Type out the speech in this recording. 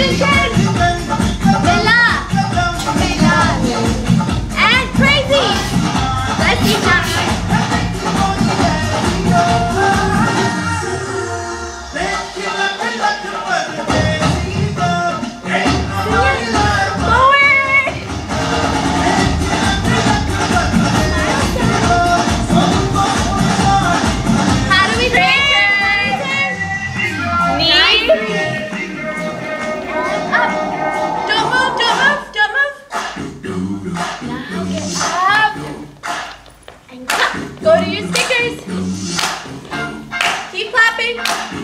And up. And clap. Go to your stickers. Keep clapping.